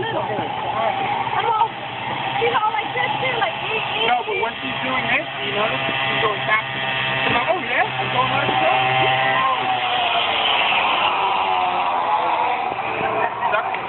little. She's all like this too, like. No, but when she's doing this, you notice she's going back. She's like, oh yeah, I'm going out of. Sucks the